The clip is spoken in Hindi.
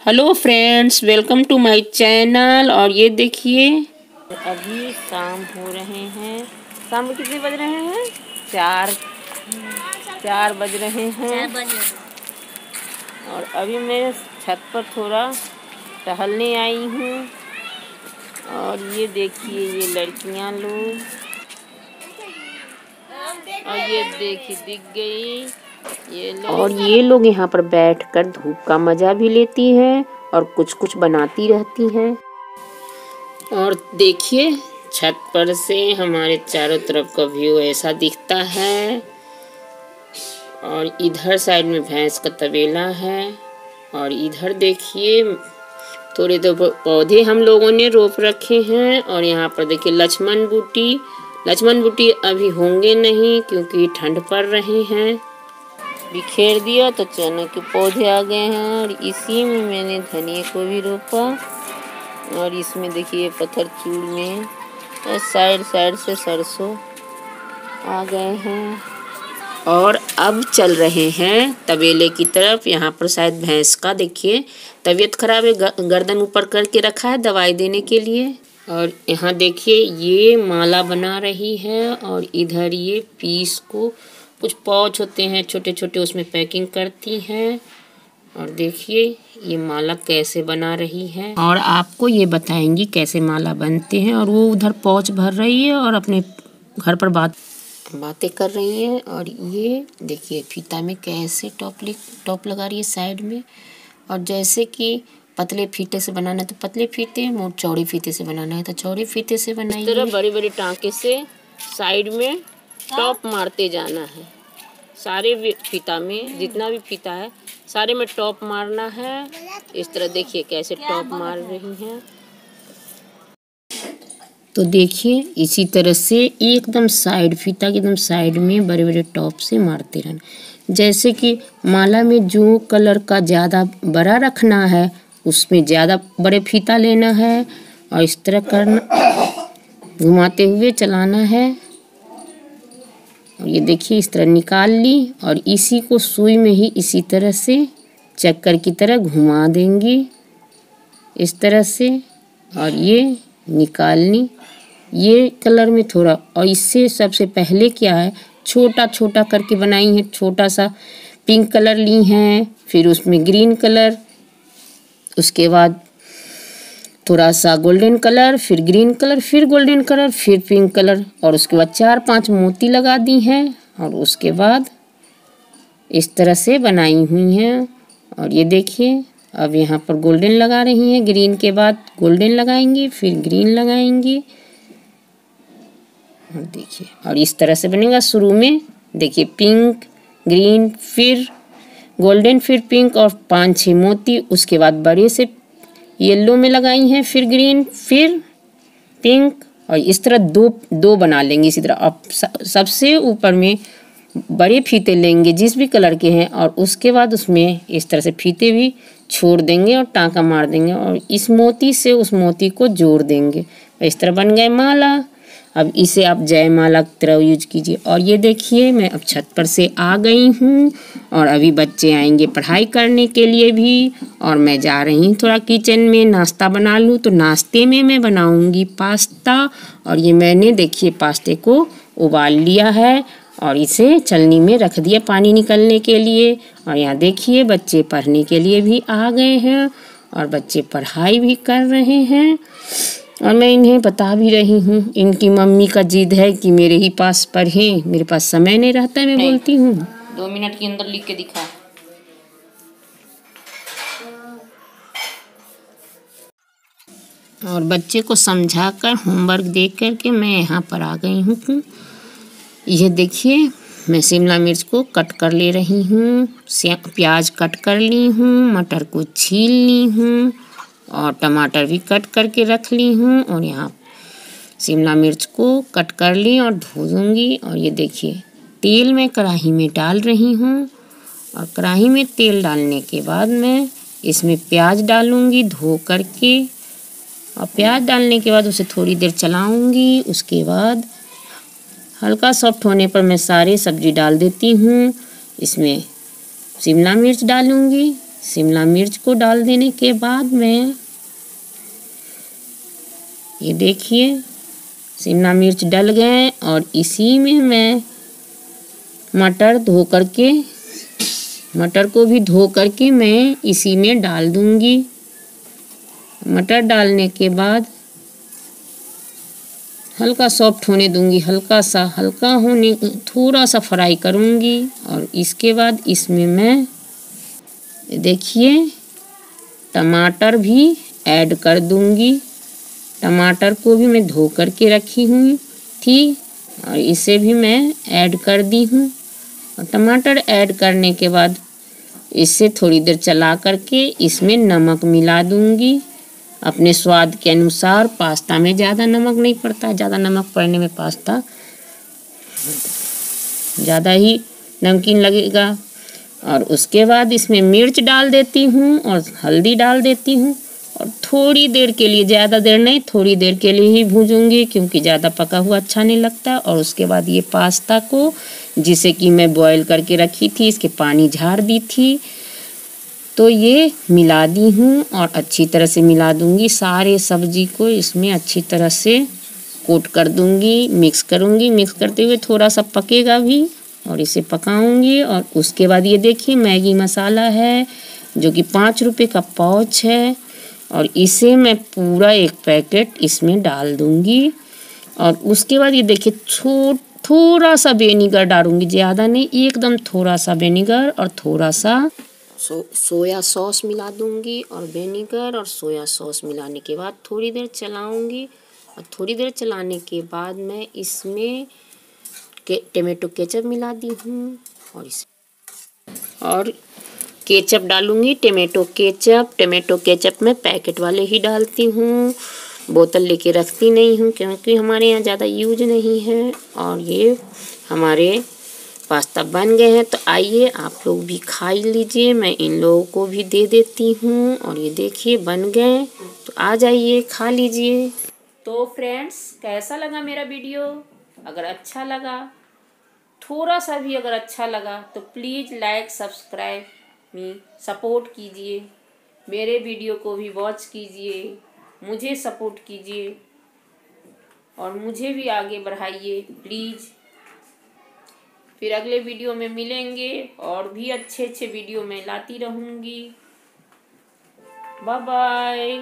Hello friends welcome to my channel और ये देखिए। अभी शाम हो रहे हैं। शाम में कितने बज रहे हैं? चार। चार बज रहे हैं। और अभी मैं छत पर थोड़ा टहलने आई हूँ। और ये देखिए ये लड़कियाँ लोग। और ये देखिए दिख गई। और ये लोग यहाँ पर बैठकर धूप का मज़ा भी लेती हैं और कुछ कुछ बनाती रहती हैं। और देखिए छत पर से हमारे चारों तरफ़ का व्यू ऐसा दिखता है। और इधर साइड में भैंस का तबेला है। और इधर देखिए थोड़े दो पौधे हम लोगों ने रोप रखे हैं। और यहाँ पर देखिए लक्ष्मण बूटी। लक्ष्मण बूटी अभी होंगे नहीं क्योंकि ठंड पड़ रहे हैं। बिखेर दिया तो चने के पौधे आ गए हैं और इसी में मैंने धनिया को भी रोपा और इसमें देखिए पत्थर चूड़ में और साइड साइड से सरसों आ गए हैं। और अब चल रहे हैं तबेले की तरफ़। यहाँ पर शायद भैंस का देखिए तबीयत खराब है गर्दन ऊपर करके रखा है दवाई देने के लिए। और यहाँ देखिए ये माला बना रही है और इधर ये पीस को कुछ पौच होते हैं छोटे छोटे उसमें पैकिंग करती हैं। और देखिए ये माला कैसे बना रही है। और आपको ये बताएँगी कैसे माला बनते हैं। और वो उधर पौच भर रही है और अपने घर पर बात बातें कर रही है। और ये देखिए फीता में कैसे टॉप टॉप लगा रही है साइड में। और जैसे कि पतले फीते से बनाना है तो पतले फीते मोट चौड़े फीते से बनाना है तो चौड़े फीते से बनाइए। इस तरह बड़ी बड़ी टाँके से साइड में टॉप मारते जाना है। सारे फीता में जितना भी फीता है सारे में टॉप मारना है। इस तरह देखिए कैसे टॉप मार रही हैं। तो देखिए इसी तरह से एकदम साइड फीता के एकदम साइड में बड़े बड़े टॉप से मारते रहना। जैसे कि माला में जो कलर का ज़्यादा बड़ा रखना है उसमें ज़्यादा बड़े फीता लेना है और इस तरह करना घुमाते हुए चलाना है। ये देखिए, इस तरह निकाल ली और इसी को सुई में ही इसी तरह से चक्कर की तरह घुमा देंगी। इस तरह से और ये निकाल ली। ये कलर में थोड़ा और इससे सबसे पहले क्या है छोटा छोटा करके बनाई है छोटा सा पिंक कलर ली हैं, फिर उसमें ग्रीन कलर, उसके बाद थोड़ा सा गोल्डन कलर फिर ग्रीन कलर फिर गोल्डन कलर फिर पिंक कलर और उसके बाद चार पाँच मोती लगा दी हैं और उसके बाद इस तरह से बनाई हुई हैं। और ये देखिए, अब यहाँ पर गोल्डन लगा रही हैं। ग्रीन के बाद गोल्डन लगाएँगी, फिर ग्रीन लगाएँगी। और देखिए, और इस तरह से बनेगा शुरू में। देखिए पिंक ग्रीन फिर गोल्डन फिर पिंक और पाँच छह मोती। उसके बाद बड़े से येलो में लगाई हैं, फिर ग्रीन, फिर पिंक, और इस तरह दो दो बना लेंगे इसी तरह। अब सबसे ऊपर में बड़े फीते लेंगे, जिस भी कलर के हैं, और उसके बाद उसमें इस तरह से फीते भी छोड़ देंगे और टाँका मार देंगे, और इस मोती से उस मोती को जोड़ देंगे। इस तरह बन गए माला। अब इसे आप जयमाला की तरह यूज़ कीजिए। और ये देखिए, मैं अब छत पर से आ गई हूँ और अभी बच्चे आएँगे पढ़ाई करने के लिए भी और मैं जा रही हूँ थोड़ा किचन में नाश्ता बना लूँ। तो नाश्ते में मैं बनाऊँगी पास्ता और ये मैंने देखिए पास्ते को उबाल लिया है और इसे चलनी में रख दिया पानी निकलने के लिए। और यहाँ देखिए, बच्चे पढ़ने के लिए भी आ गए हैं और बच्चे पढ़ाई भी कर रहे हैं। और मैं इन्हें बता भी रही हूँ। इनकी मम्मी का जिद है कि मेरे ही पास पढ़ें। मेरे पास समय नहीं रहता है मैं बोलती हूँ। दो मिनट के अंदर लिख के दिखा। और बच्चे को समझाकर होमवर्क देख कर के मैं यहाँ पर आ गई हूँ। यह देखिए मैं शिमला मिर्च को कट कर ले रही हूँ। प्याज कट कर ली हूँ मटर को छील ली हूँ। और टमाटर भी कट करके रख ली हूँ और यहाँ शिमला मिर्च को कट कर ली और धो दूँगी और ये देखिए, तेल मैं कढ़ाई में डाल रही हूँ और कढ़ाई में तेल डालने के बाद मैं इसमें प्याज डालूँगी धो करके। और प्याज डालने के बाद उसे थोड़ी देर चलाऊँगी। उसके बाद हल्का सॉफ्ट होने पर मैं सारी सब्ज़ी डाल देती हूँ। इसमें शिमला मिर्च डालूँगी। शिमला मिर्च को डाल देने के बाद मैं ये देखिए, शिमला मिर्च डल गए और इसी में मैं मटर धो करके, मटर को भी धो करके मैं इसी में डाल दूँगी। मटर डालने के बाद हल्का सॉफ्ट होने दूँगी, हल्का सा, हल्का होने, थोड़ा सा फ्राई करूँगी और इसके बाद इसमें मैं देखिए, टमाटर भी ऐड कर दूँगी। टमाटर को भी मैं धो करके रखी हुई थी, और इसे भी मैं ऐड कर दी हूँ। और टमाटर ऐड करने के बाद इसे थोड़ी देर चला करके इसमें नमक मिला दूँगी। अपने स्वाद के अनुसार पास्ता में ज़्यादा नमक नहीं पड़ता, ज़्यादा नमक पड़ने में पास्ता ज़्यादा ही नमकीन लगेगा। और उसके बाद इसमें मिर्च डाल देती हूँ और हल्दी डाल देती हूँ। और थोड़ी देर के लिए, ज़्यादा देर नहीं, थोड़ी देर के लिए ही भूजूँगी क्योंकि ज़्यादा पका हुआ अच्छा नहीं लगता। और उसके बाद ये पास्ता को, जिसे कि मैं बॉईल करके रखी थी, इसके पानी झाड़ दी थी तो ये मिला दी हूँ और अच्छी तरह से मिला दूँगी। सारे सब्ज़ी को इसमें अच्छी तरह से कोट कर दूँगी मिक्स करूँगी। मिक्स करते हुए थोड़ा सा पकेगा भी। और इसे पकाऊँगी और उसके बाद ये देखिए, मैगी मसाला है, जो कि पाँच रुपये का पाउच है और इसे मैं पूरा एक पैकेट इसमें डाल दूँगी और उसके बाद ये देखिए छोट थोड़ा सा वेनिगर डालूँगी, ज़्यादा नहीं, एकदम थोड़ा सा वेनिगर और थोड़ा सा सो, सोया सॉस मिला दूँगी और वेनिगर और सोया सॉस मिलाने के बाद थोड़ी देर चलाऊँगी और थोड़ी देर चलाने के बाद मैं इसमें के टमेटो केचप मिला दी हूँ और इस और केचप डालूँगी। टमेटो केचप टमेटो केचप में पैकेट वाले ही डालती हूँ। बोतल लेके रखती नहीं हूँ क्योंकि हमारे यहाँ ज़्यादा यूज़ नहीं है और ये हमारे पास्ता बन गए हैं। तो आइए आप लोग भी खा लीजिए। मैं इन लोगों को भी दे देती हूँ और ये देखिए बन गए। तो आ जाइए, खा लीजिए। तो फ्रेंड्स, कैसा लगा मेरा वीडियो? अगर अच्छा लगा थोड़ा सा भी अगर अच्छा लगा तो please like subscribe me support कीजिए। मेरे वीडियो को भी वॉच कीजिए, मुझे सपोर्ट कीजिए, और मुझे भी आगे बढ़ाइए प्लीज़ फिर अगले वीडियो में मिलेंगे, और भी अच्छे अच्छे वीडियो में लाती रहूँगी। Bye bye